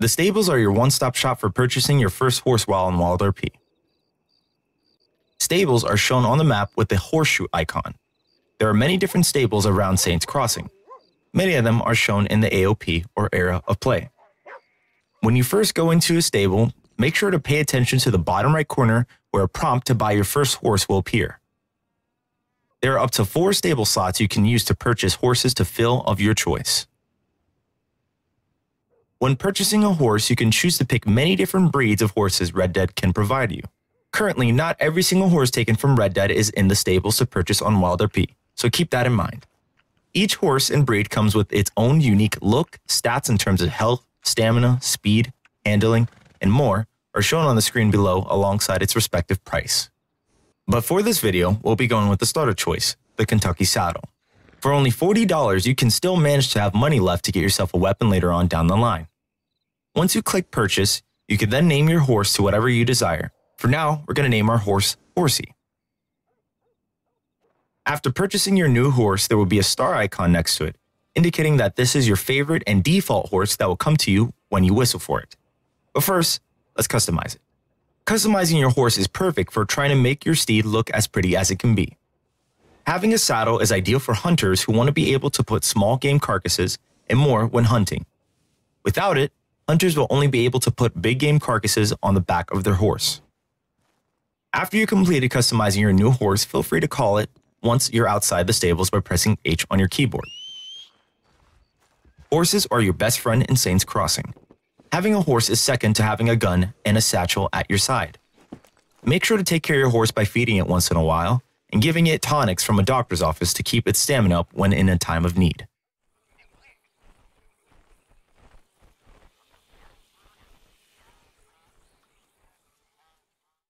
The stables are your one stop shop for purchasing your first horse while in Wild RP. Stables are shown on the map with the horseshoe icon. There are many different stables around Saints Crossing. Many of them are shown in the AOP or Area of Play. When you first go into a stable, make sure to pay attention to the bottom right corner where a prompt to buy your first horse will appear. There are up to four stable slots you can use to purchase horses to fill of your choice. When purchasing a horse, you can choose to pick many different breeds of horses Red Dead can provide you. Currently, not every single horse taken from Red Dead is in the stables to purchase on Wild RP, so keep that in mind. Each horse and breed comes with its own unique look, stats in terms of health, stamina, speed, handling, and more are shown on the screen below alongside its respective price. But for this video, we'll be going with the starter choice, the Kentucky Saddler. For only $40, you can still manage to have money left to get yourself a weapon later on down the line. Once you click purchase, you can then name your horse to whatever you desire. For now, we're going to name our horse Horsey. After purchasing your new horse, there will be a star icon next to it, indicating that this is your favorite and default horse that will come to you when you whistle for it. But first, let's customize it. Customizing your horse is perfect for trying to make your steed look as pretty as it can be. Having a saddle is ideal for hunters who want to be able to put small game carcasses and more when hunting. Without it, hunters will only be able to put big game carcasses on the back of their horse. After you completed customizing your new horse, feel free to call it once you're outside the stables by pressing H on your keyboard. Horses are your best friend in Saints Crossing. Having a horse is second to having a gun and a satchel at your side. Make sure to take care of your horse by feeding it once in a while and giving it tonics from a doctor's office to keep its stamina up when in a time of need.